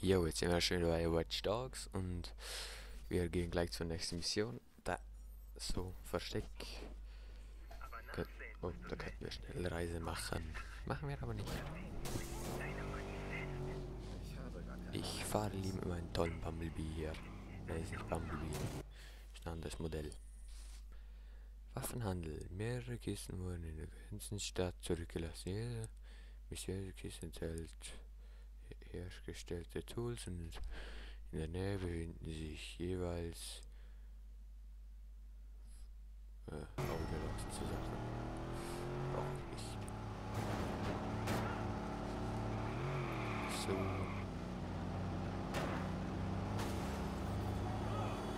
Jo, jetzt sind wir schon bei Watch Dogs und wir gehen gleich zur nächsten Mission. Da, so, Versteck. Oh, da könnten wir schnell Reise machen. Machen wir aber nicht. Ich fahre lieber immer einen tollen Bumblebee hier. Nein, ist nicht Bumblebee. Ist ein anderes Modell. Waffenhandel. Mehrere Kisten wurden in der ganzen Stadt zurückgelassen. Jede Mission Kiste enthält hergestellte Tools und in der Nähe befinden sich jeweils äh, zu Sachen. Auch nicht. So.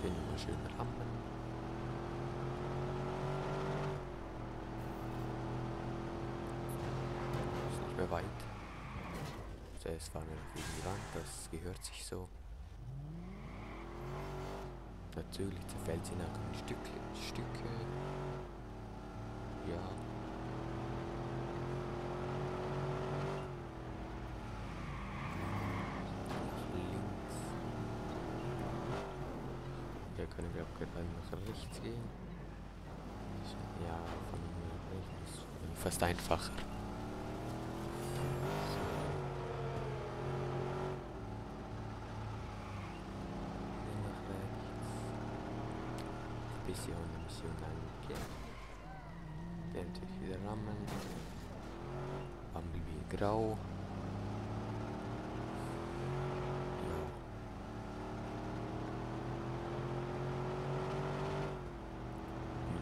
Den immer schön rammen. Ist nicht mehr weit. Zuerst fahren wir noch die Wand, das gehört sich so. Natürlich zerfällt sie nach in Stücke, Stücke. Ja. Nach links. Hier können wir auch gerade nach rechts gehen. Ja, von rechts fast einfacher. Mission, Mission angekehrt. Der natürlich wieder rammen. Bumblebee grau.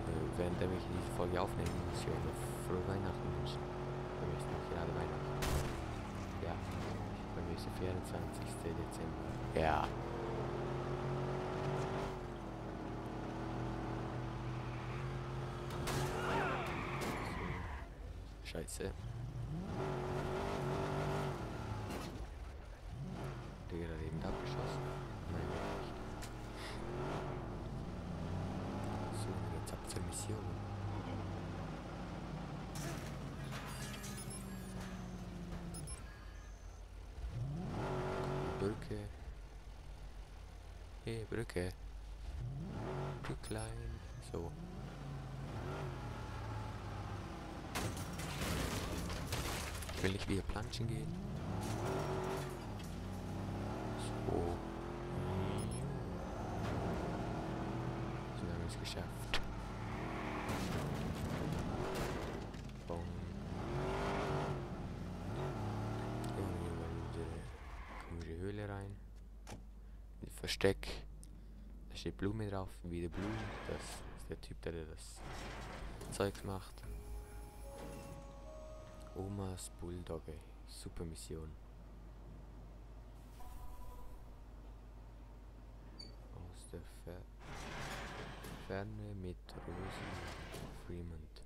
Äh, während ich diese Folge aufnehme, muss ich auch noch frohe Weihnachten wünschen. Bei mir ist noch gerade Weihnachten. Ja. Bei mir ist der 24. Dezember. Ja. Scheiße. Der gerade eben abgeschossen. Nein, nicht. So, jetzt ab zur Mission. Brücke. Hey, Brücke. Brücklein. So. Ich will nicht wieder planschen gehen. So. So haben wir es geschafft. Bom. Irgendwie mal in komische Höhle rein. In die Versteck. Da steht Blume drauf. Wieder Blumen. Das ist der Typ, der das Zeugs macht. Omas Bulldogge. Super Mission. Aus der Fer Ferne mit Rosen Fremont.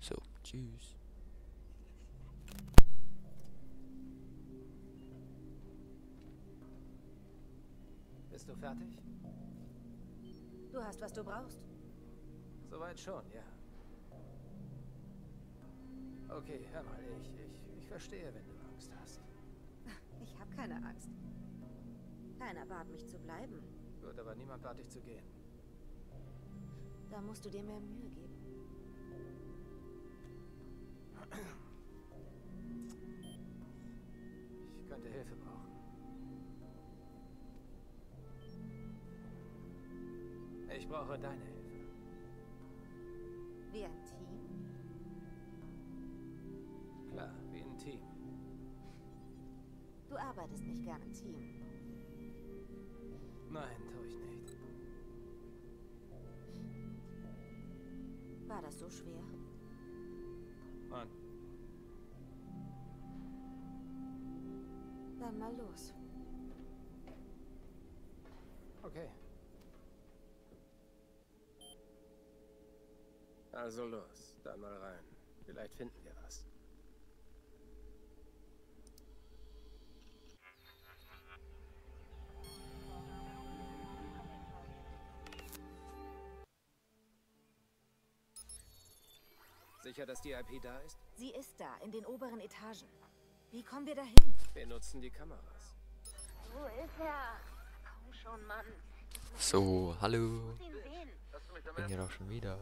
So, tschüss. Bist du fertig? Du hast, was du brauchst. Soweit schon, ja. Okay, hör mal, ich, ich, ich verstehe, wenn du Angst hast. Ich habe keine Angst. Keiner bat mich zu bleiben. Gut, aber niemand bat dich zu gehen. Da musst du dir mehr Mühe geben. Ich könnte Hilfe brauchen. Ich brauche deine Hilfe. Arbeitest nicht gern im Team. Nein, tue ich nicht. War das so schwer? Mann, Dann mal los. okay. Also los, dann mal rein. Vielleicht finden wir was. Sicher, dass die IP da ist? Sie ist da, in den oberen Etagen. Wie kommen wir dahin? Wir nutzen die Kameras. Wo ist er? Komm schon, Mann. So, hallo. Bin hier auch schon wieder.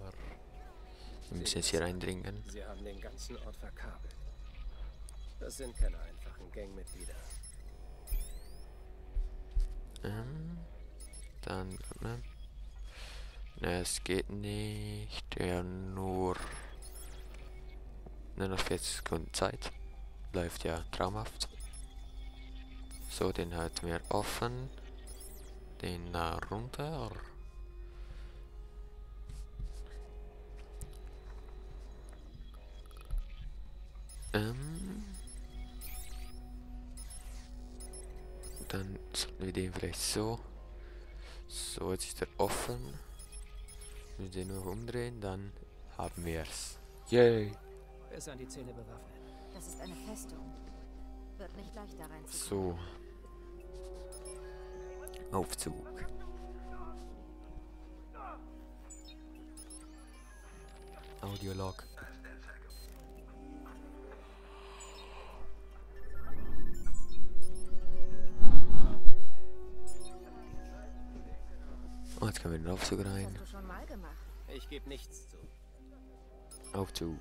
Wir müssen jetzt hier reindringen. Sie haben den ganzen Ort verkabelt. Das sind keine einfachen Gangmitglieder. Ähm, dann, ne? Es geht nicht. Ja, nur. Nur noch 40 Sekunden Zeit. Läuft ja traumhaft. So, den halten wir offen. Den da runter. Ähm. Dann sollten wir den vielleicht so. So, jetzt ist er offen. Wenn wir den nur umdrehen, dann haben wir es. Yay! Besser an die Zähne bewaffnet. Das ist eine Festung. Wird nicht leichter reinzukommen. So. Aufzug. Audiolog. Oh, jetzt können wir in den Aufzug rein. hast du schon mal gemacht. Ich gebe nichts zu. Aufzug.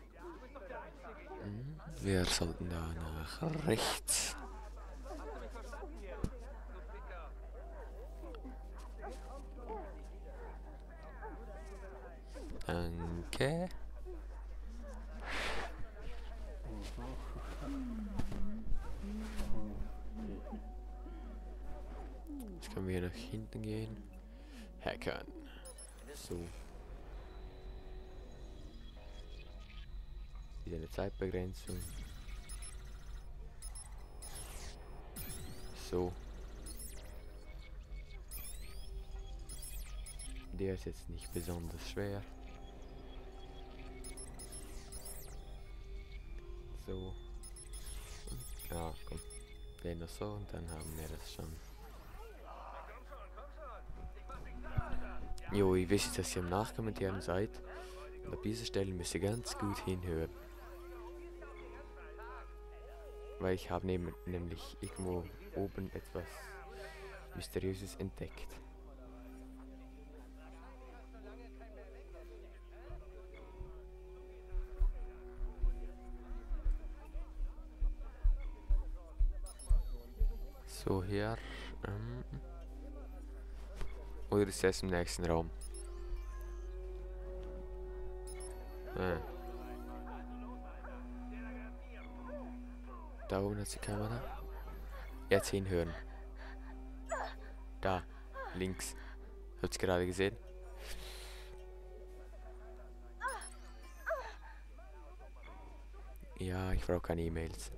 Wir sollten da nach rechts. Danke. Jetzt können wir nach hinten gehen. Hackern. So. Wieder eine Zeitbegrenzung. So. Der ist jetzt nicht besonders schwer. So. Ja, komm. Den noch so und dann haben wir das schon. Jo, ich weiß, dass ihr am Nachkommentieren seid. Und an dieser Stelle müsst ihr ganz gut hinhören. Weil ich habe neben, nämlich irgendwo oben etwas Mysteriöses entdeckt. So, hier. Ähm, oder ist es im nächsten Raum? Ah. Da oben ist die Kamera. Jetzt hinhören. Da, links. Habt's gerade gesehen? Ja, ich brauche keine E-Mails.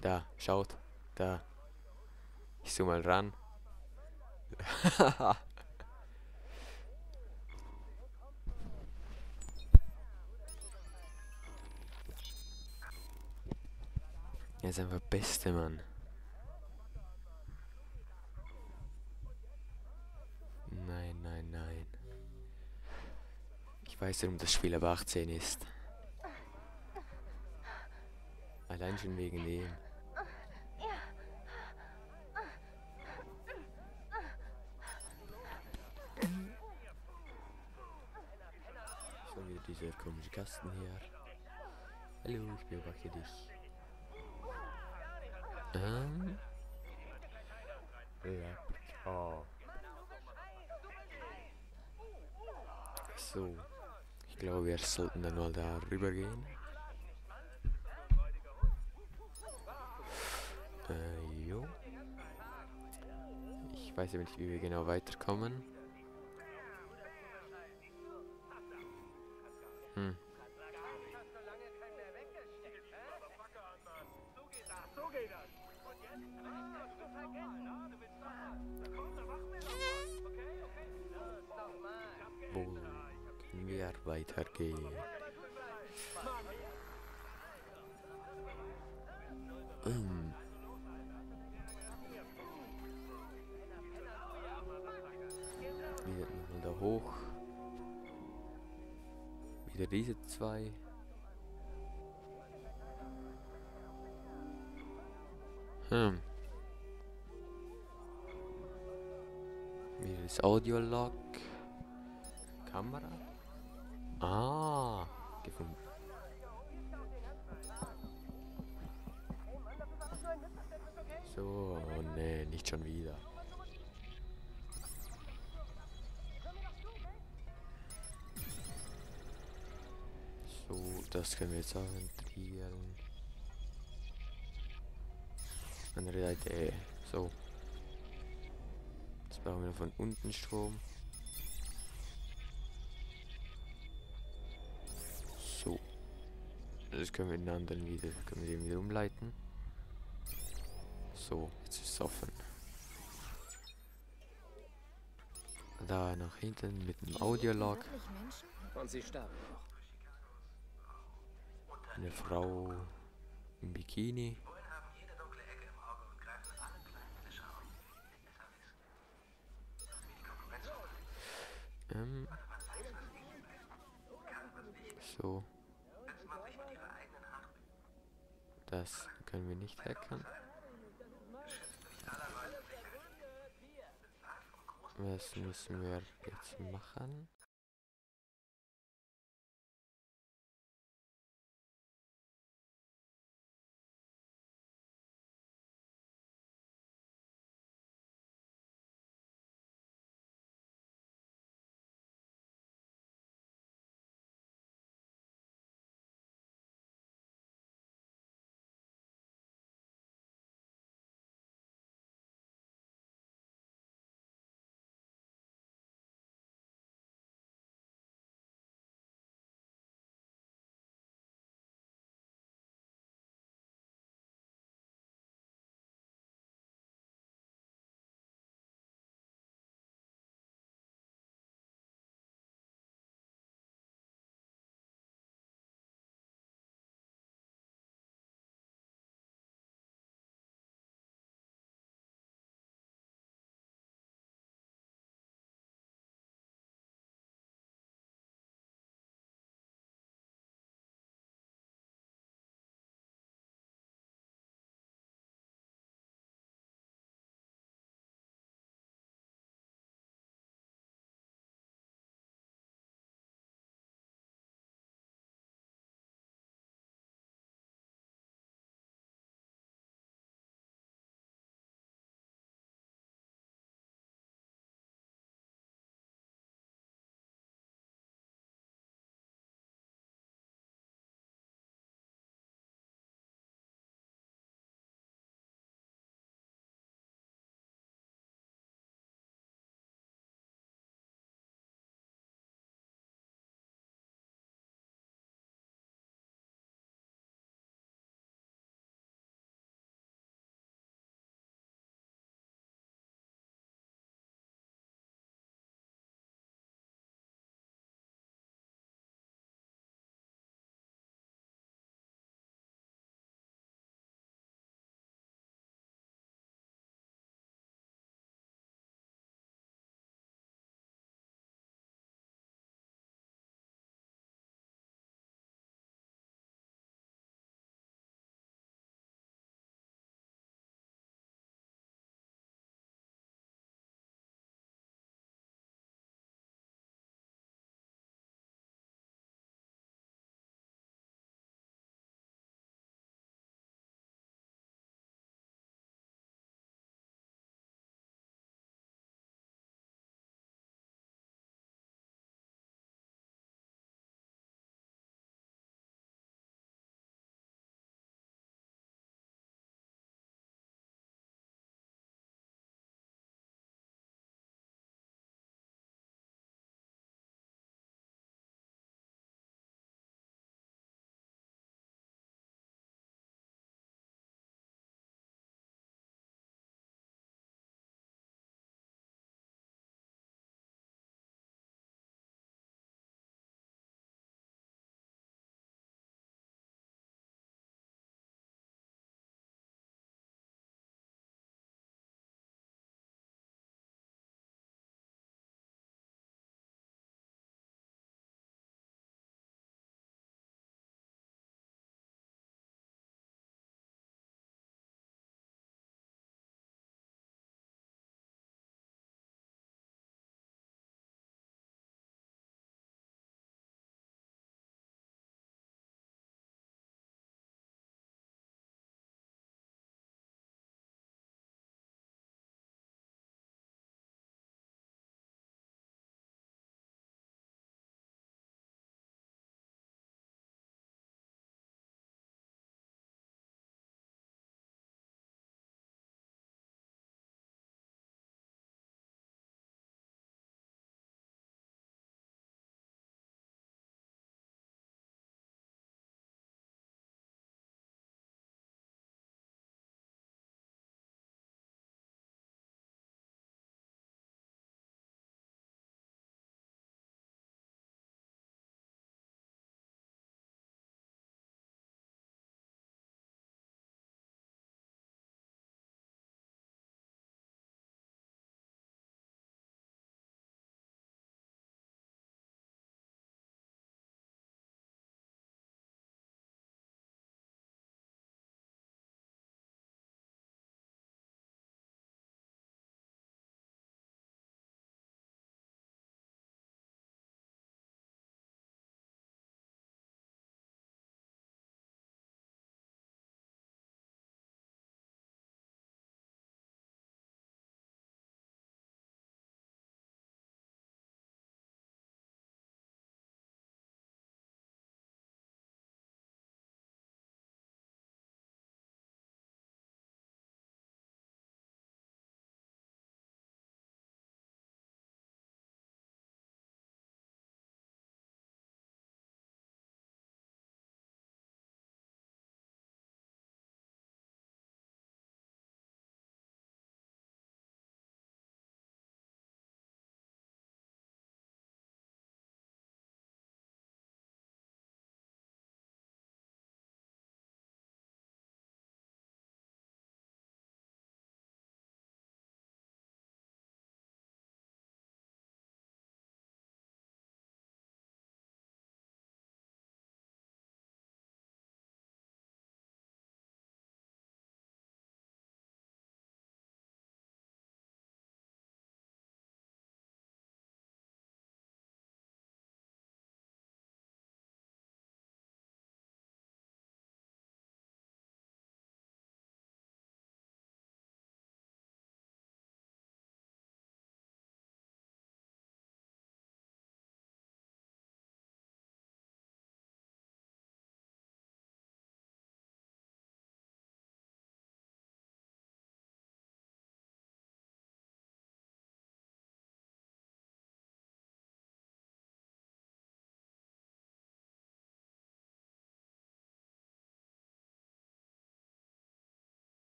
Da, schaut. Da. Ich zoom mal ran. Er ist einfach beste Mann. Nein, nein, nein. Ich weiß, warum das Spiel ab 18 ist. Allein schon wegen dem. So wieder dieser komische Kasten hier. Hallo, ich beobachte dich. Ähm. Laptop. So. Ich glaube, wir sollten dann mal da rübergehen. Äh. Ich weiß aber nicht, wie wir genau weiterkommen. Hm. Wir weitergehen. Ähm. Wieder nochmal da hoch. Wieder diese zwei. Hm. Wieder das Audio-Log. Kamera. Ah, gefunden. So, oh nee, nicht schon wieder. So, das können wir jetzt auch zentrieren. Andere Seite, so. Jetzt brauchen wir von unten Strom. Das können wir den anderen wieder, können wir den wieder umleiten. So, jetzt ist es offen. Da nach hinten mit dem Audiolog. Und sie starben. Eine Frau im Bikini. Ähm. So. Das können wir nicht hacken. Was müssen wir jetzt machen?